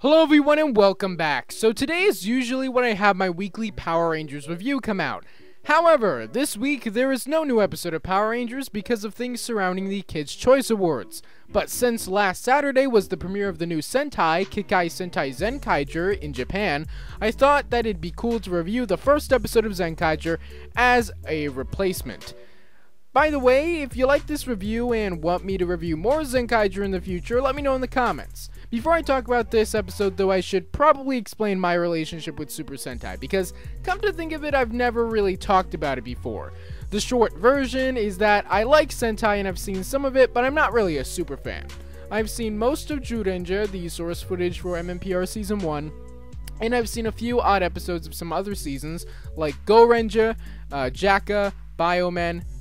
Hello everyone and welcome back. So today is usually when I have my weekly Power Rangers review come out. However, this week there is no new episode of Power Rangers because of things surrounding the Kids' Choice Awards. But since last Saturday was the premiere of the new Sentai, Kikai Sentai Zenkaiger in Japan, I thought that it'd be cool to review the first episode of Zenkaiger as a replacement. By the way, if you like this review and want me to review more Zenkaiger in the future, let me know in the comments. Before I talk about this episode, though, I should probably explain my relationship with Super Sentai, because come to think of it, I've never really talked about it before. The short version is that I like Sentai and I've seen some of it, but I'm not really a super fan. I've seen most of Zyuranger, the source footage for MMPR Season 1, and I've seen a few odd episodes of some other seasons, like Goranger, uh, Jaka,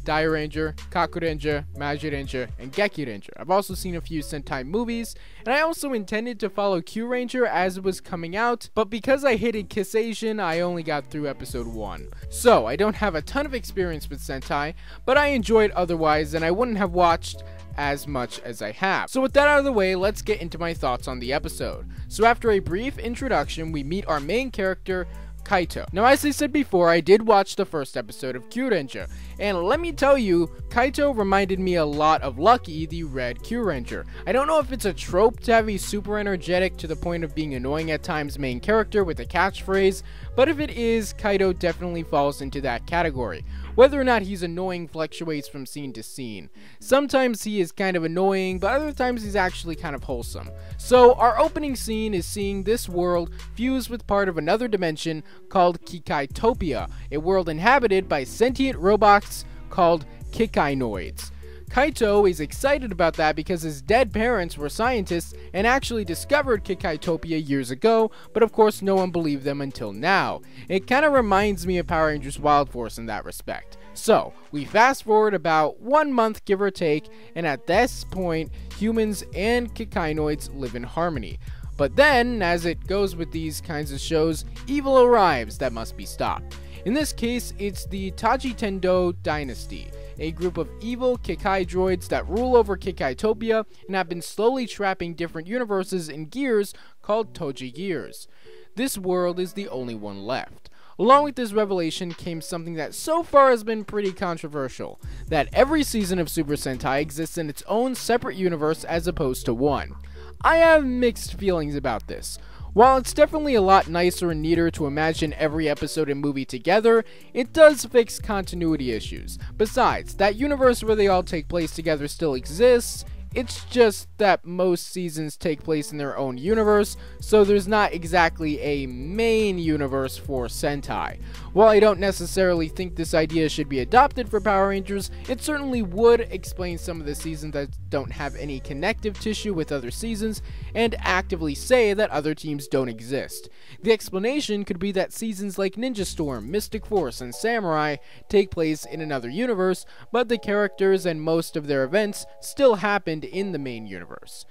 Bioman, Dairanger, Kakuranger, Majiranger, and Gekiranger. I've also seen a few Sentai movies, and I also intended to follow Kyuranger as it was coming out, but because I hated Kiss Asian, I only got through episode 1. So, I don't have a ton of experience with Sentai, but I enjoyed otherwise, and I wouldn't have watched as much as I have. So with that out of the way, let's get into my thoughts on the episode. So after a brief introduction, we meet our main character, Kaito. Now, as I said before, I did watch the first episode of Kyuranger, and let me tell you, Kaito reminded me a lot of Lucky, the red Kyuranger. I don't know if it's a trope to have a super energetic to the point of being annoying at times main character with a catchphrase, but if it is, Kaito definitely falls into that category. Whether or not he's annoying fluctuates from scene to scene. Sometimes he is kind of annoying, but other times he's actually kind of wholesome. So our opening scene is seeing this world fused with part of another dimension called Kikaitopia, a world inhabited by sentient robots called Kikainoids. Kaito is excited about that because his dead parents were scientists and actually discovered Kikaitopia years ago, but of course no one believed them until now. It kind of reminds me of Power Rangers Wild Force in that respect. So, we fast forward about one month give or take, and at this point, humans and Kikainoids live in harmony. But then, as it goes with these kinds of shows, evil arrives that must be stopped. In this case, it's the Tojitendo dynasty a group of evil Kikainoids that rule over Kikaitopia and have been slowly trapping different universes in gears called Toji Gears. This world is the only one left. Along with this revelation came something that so far has been pretty controversial that every season of Super Sentai exists in its own separate universe as opposed to one. I have mixed feelings about this. While it's definitely a lot nicer and neater to imagine every episode and movie together, it does fix continuity issues. Besides, that universe where they all take place together still exists, it's just that most seasons take place in their own universe, so there's not exactly a main universe for Sentai. While I don't necessarily think this idea should be adopted for Power Rangers, it certainly would explain some of the seasons that don't have any connective tissue with other seasons, and actively say that other teams don't exist. The explanation could be that seasons like Ninja Storm, Mystic Force, and Samurai take place in another universe, but the characters and most of their events still happened in the main universe.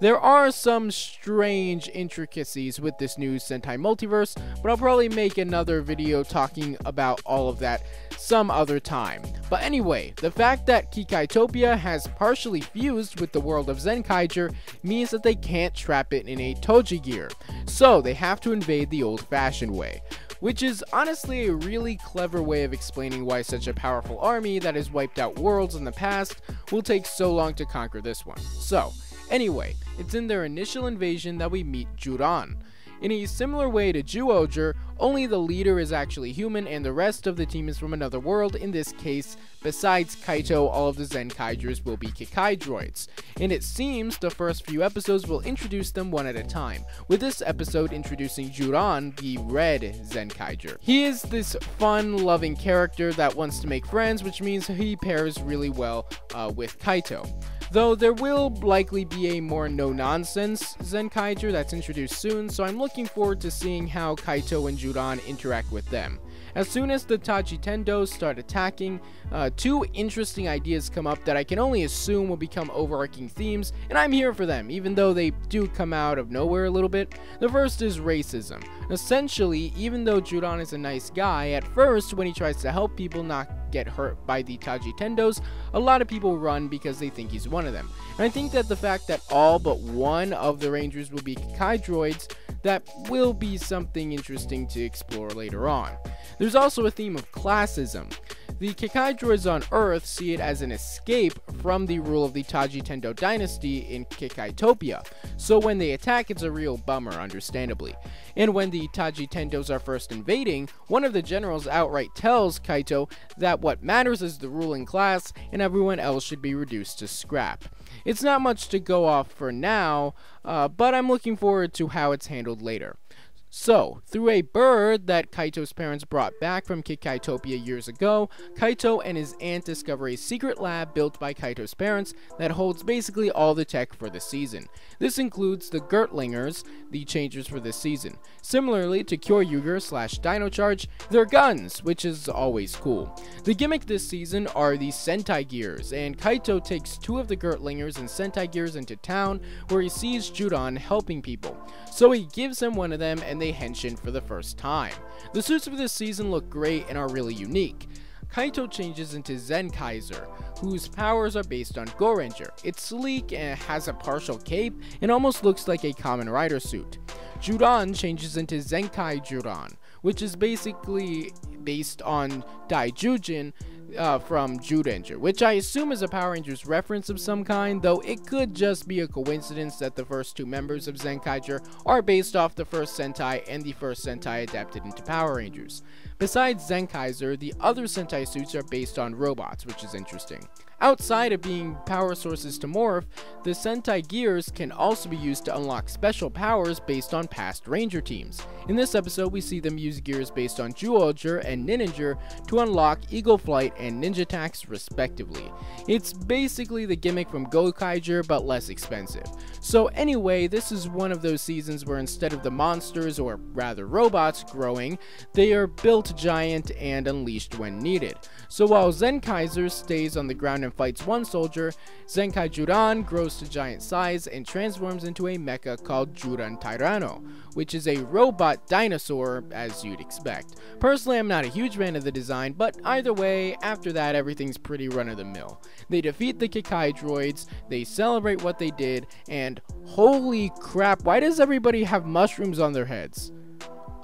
There are some strange intricacies with this new Sentai multiverse, but I'll probably make another video talking about all of that some other time. But anyway, the fact that Kikaitopia has partially fused with the world of Zenkaiger means that they can't trap it in a Toji gear, so they have to invade the old-fashioned way which is honestly a really clever way of explaining why such a powerful army that has wiped out worlds in the past will take so long to conquer this one. So, anyway, it's in their initial invasion that we meet Juran. In a similar way to Zyuohger, only the leader is actually human and the rest of the team is from another world. In this case, besides Kaito, all of the Zenkaigers will be Kikainoids. And it seems the first few episodes will introduce them one at a time, with this episode introducing Juran, the red Zenkaiger. He is this fun, loving character that wants to make friends, which means he pairs really well uh, with Kaito. Though there will likely be a more no-nonsense Zenkaiger that's introduced soon, so I'm looking forward to seeing how Kaito and Juran interact with them. As soon as the Tojitendos start attacking, uh, two interesting ideas come up that I can only assume will become overarching themes, and I'm here for them, even though they do come out of nowhere a little bit. The first is racism. Essentially, even though Juran is a nice guy, at first, when he tries to help people not get hurt by the Tojitendos, a lot of people run because they think he's one of them. And I think that the fact that all but one of the Rangers will be Kikainoids, that will be something interesting to explore later on. There's also a theme of classism. The Kikainoids on Earth see it as an escape from the rule of the Tojitendo dynasty in Kikaitopia, so when they attack it's a real bummer, understandably. And when the Tojitendos are first invading, one of the generals outright tells Kaito that what matters is the ruling class and everyone else should be reduced to scrap. It's not much to go off for now, uh, but I'm looking forward to how it's handled later. So, through a bird that Kaito's parents brought back from Kikaitopia years ago, Kaito and his aunt discover a secret lab built by Kaito's parents that holds basically all the tech for the season. This includes the Geartlingers, the changers for this season. Similarly to Kyoryuger slash Dino Charge, they're guns, which is always cool. The gimmick this season are the Sentai Gears, and Kaito takes two of the Geartlingers and Sentai Gears into town where he sees Juran helping people. So he gives him one of them and they henshin for the first time. The suits for this season look great and are really unique. Kaito changes into Zenkaiser, whose powers are based on Goranger. It's sleek and has a partial cape and almost looks like a Kamen Rider suit. Juran changes into Zenkai Juran, which is basically based on Daijujin, uh, from Zyuranger, which I assume is a Power Rangers reference of some kind, though it could just be a coincidence that the first two members of Zenkaiger are based off the first Sentai and the first Sentai adapted into Power Rangers. Besides Zenkaiser, the other Sentai suits are based on robots, which is interesting. Outside of being power sources to morph, the Sentai gears can also be used to unlock special powers based on past Ranger teams. In this episode, we see them use gears based on Zyuohger and Ninninger to unlock Eagle Flight and Ninja attacks respectively. It's basically the gimmick from Gokaiger but less expensive. So anyway, this is one of those seasons where instead of the monsters, or rather robots, growing, they are built giant and unleashed when needed. So while Zenkaiser stays on the ground and fights one soldier, Zenkai Juran grows to giant size and transforms into a mecha called Juran Tyranno, which is a robot dinosaur as you'd expect. Personally, I'm not a huge fan of the design, but either way, after that everything's pretty run-of-the-mill. They defeat the Kikainoids, they celebrate what they did, and holy crap, why does everybody have mushrooms on their heads?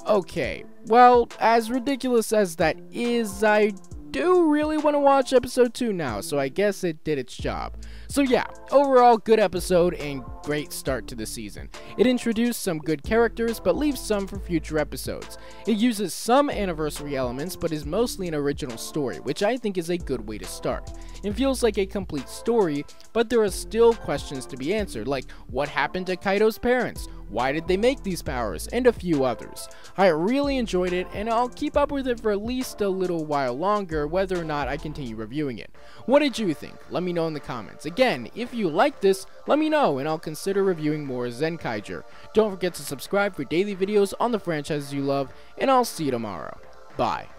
Okay, well, as ridiculous as that is, I do really want to watch episode 2 now, so I guess it did its job. So yeah, overall good episode and great start to the season. It introduced some good characters, but leaves some for future episodes. It uses some anniversary elements, but is mostly an original story, which I think is a good way to start. It feels like a complete story, but there are still questions to be answered, like what happened to Kaito's parents? Why did they make these powers, and a few others. I really enjoyed it, and I'll keep up with it for at least a little while longer, whether or not I continue reviewing it. What did you think? Let me know in the comments. Again, if you like this, let me know, and I'll consider reviewing more Zenkaiger. Don't forget to subscribe for daily videos on the franchises you love, and I'll see you tomorrow. Bye.